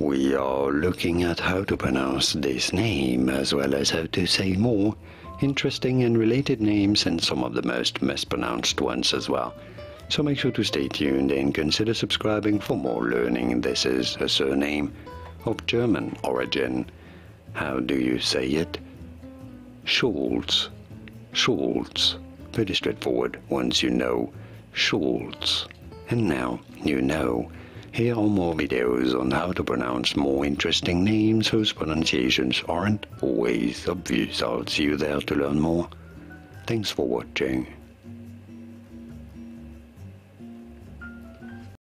we are looking at how to pronounce this name as well as how to say more interesting and related names and some of the most mispronounced ones as well. So make sure to stay tuned and consider subscribing for more learning. This is a surname of German origin. How do you say it? Schultz. Schultz. Pretty straightforward once you know Schultz. And now you know. Here are more videos on how to pronounce more interesting names whose pronunciations aren't always obvious. I'll see you there to learn more. Thanks for watching.